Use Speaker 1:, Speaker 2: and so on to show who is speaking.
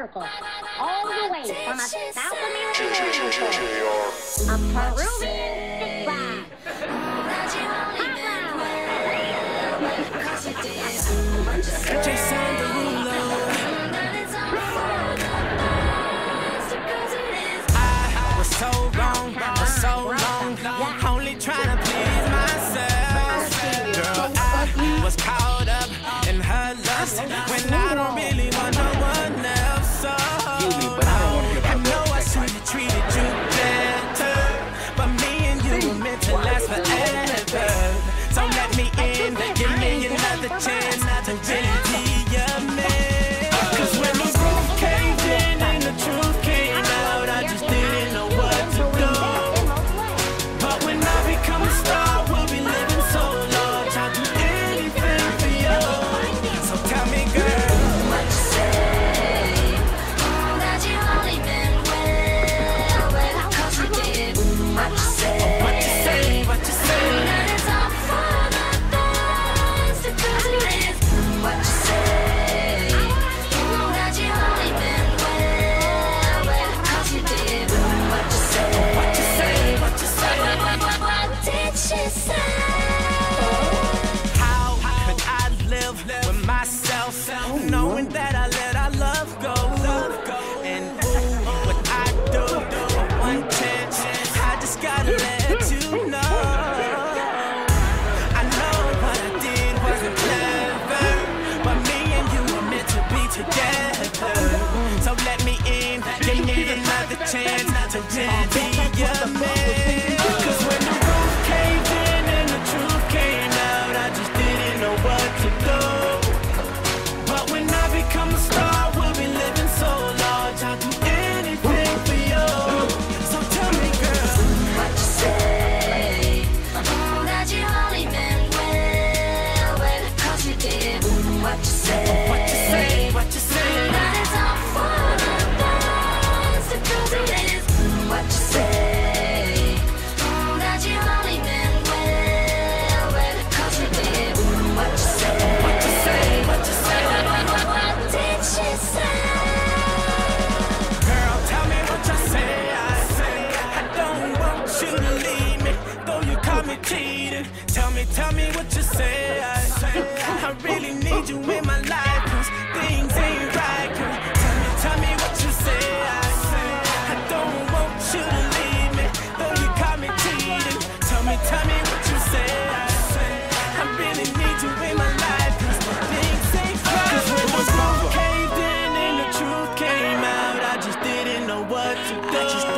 Speaker 1: Circle, all the way from a South American a Peruvian flag,
Speaker 2: DJ Sandarulo. I was so wrong so only trying to please myself. Girl, I was caught up in her lust when I don't really Tanzania me, tell me
Speaker 3: what you say.
Speaker 2: I, I really need you in my life, cause things ain't right. Tell me, tell me what you say. I, I don't want you to leave me, though you caught me cheating. Tell me, tell me what you say. I, I really need you in my life, cause things ain't right. When the phone caved in and the truth came out, I just didn't know what to do.